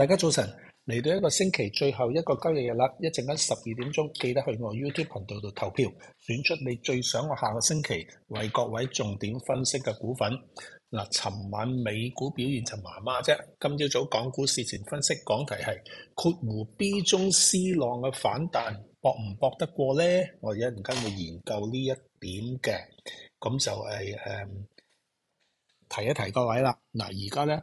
大家早晨，嚟到一個星期最後一個交易日啦，一陣間十二點鐘記得去我 YouTube 頻道度投票，選出你最想我下個星期為各位重點分析嘅股份。嗱，尋晚美股表現就麻麻啫，今朝早港股事前分析講題係括弧 B 中 C 浪嘅反彈，搏唔搏得過呢？我一陣間會研究呢一點嘅，咁就係、是、誒、提一提各位啦。嗱，而家咧。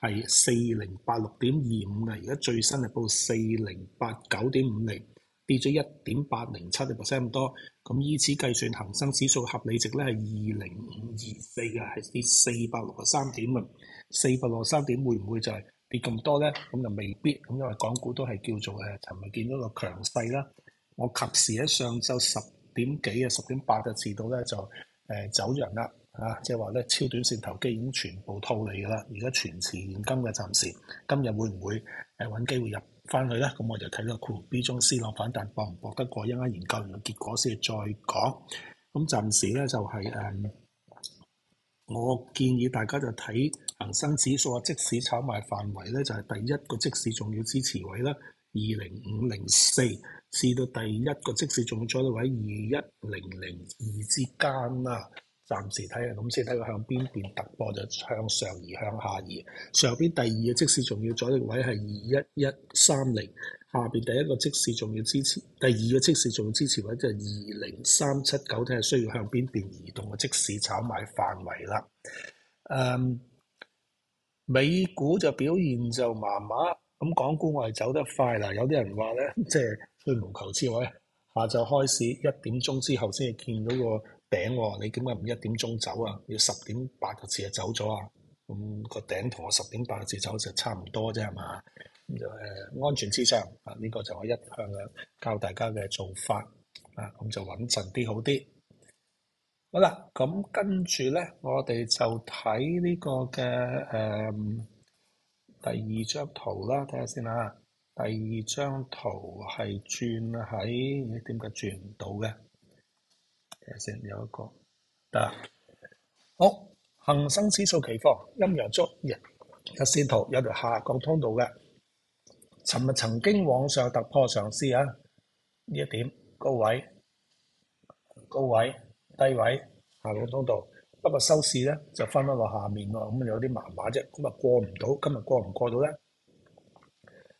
係四零八六點二五嘅，而家最新係報四零八九點五零，跌咗一點八零七嘅 percent 咁多。咁依此計算，恒生指數合理值咧係二零五二四嘅，係跌四百六十三點啊。四百六十三點會唔會就係跌咁多咧？咁就未必。咁因為港股都係叫做誒，尋日見到個強勢啦。我及時喺上晝十點幾啊，十點八嘅字度咧就誒、呃、走人啦。啊，即係話咧，超短線投機已經全部套利㗎啦，而家全持現金嘅暫時，今日會唔會誒揾機會入翻去咧？咁我就睇個酷 B 中 C 浪反彈搏唔搏得過，一陣研究完結果先再講。咁暫時咧就係、是、誒、我建議大家就睇恒生指數啊，即使炒賣範圍咧就係、第一個即使重要支持位啦，二零五零四至到第一個即使重要阻力位二一零零二之間啦。暫時睇下，咁先睇佢向邊邊突破，就向上移，向下移。上邊第二個即使仲要阻力位係二一一三零，下邊第一個即使仲要支持，第二個即使仲要支持位就係二零三七九，睇下需要向邊邊移動嘅即使炒賣範圍啦。誒、美股就表現就麻麻，咁港股我係走得快啦。有啲人話咧，即係吹毛求之位，下晝開始一點鐘之後先至見到個頂喎、你點解唔一點鐘走啊？要十點八個字就走咗啊？咁、嗯、個頂同我十點八個字走就差唔多啫，係嘛？咁就誒安全至上啊！呢、個就我一向嘅教大家嘅做法啊，咁就穩陣啲好啲。好啦，咁跟住咧，我哋就睇呢個嘅誒、第二張圖啦，睇下先啦。第二張圖係轉喺點解轉唔到嘅？先有一個得。好，恒生指數期貨陰陽足日日線圖有條下降通道嘅，尋日曾經往上突破嘗試啊，呢一點高位、高位、低位下降通道，不過收市咧就翻翻落下面咯，咁有啲麻麻啫，咁啊過唔到，今日過唔過到咧？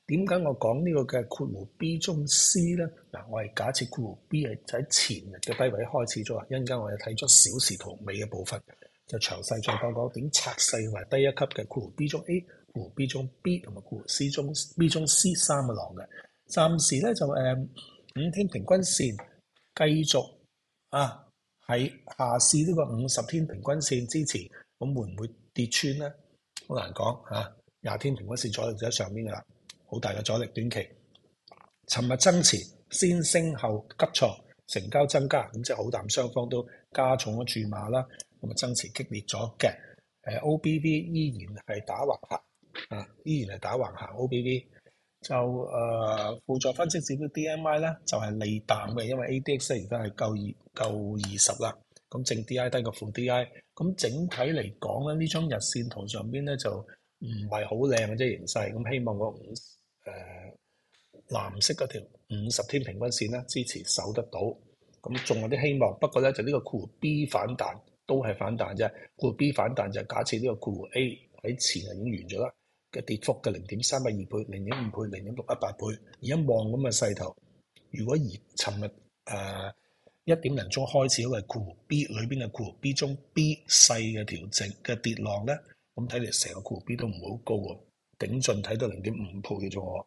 點解我講呢個嘅括弧 B 中 C 咧？嗱，我係假設括弧 B 係喺前日嘅低位開始咗，一陣間我哋睇咗小時圖尾嘅部分，就詳細再講講點拆細為低一級嘅括弧 B 中 A、括弧 B 中 B 同埋括弧 C 中 B 中 C 三個浪嘅。暫時咧就誒、五天平均線繼續啊喺下試呢個五十天平均線支持，咁會唔會跌穿咧？好難講嚇，廿、天平均線左右就喺上邊噶啦。好大嘅阻力，短期。尋日增持，先升後急挫，成交增加，咁即係好淡，雙方都加重咗注碼啦。咁啊，增持激烈咗嘅。誒，O B V 依然係打橫行，啊，依然係打橫行。O B V 就誒輔、助分析指標 D M I 咧，就係、利淡嘅，因為 A D X 而家係夠二夠二十啦。咁正 D I 低過負 D I，咁整體嚟講咧，呢張日線圖上邊咧就唔係好靚嘅啫形勢。咁希望個。誒、呃、藍色嗰條五十天平均線咧，支持守得到，咁仲有啲希望。不過咧，就呢個酷 B 反彈都係反彈啫。酷 B 反彈就假設呢個酷 A 喺前日已經完咗啦嘅跌幅嘅零點三八二倍、零點五倍、零點六一八倍。而一望咁嘅勢頭，如果而尋日誒一點零鐘開始嗰個酷 B 裏邊嘅酷 B 中 B 細嘅調整嘅跌浪咧，咁睇嚟成個酷 B 都唔會好高喎。頂盡睇到零點五倍嘅啫喎，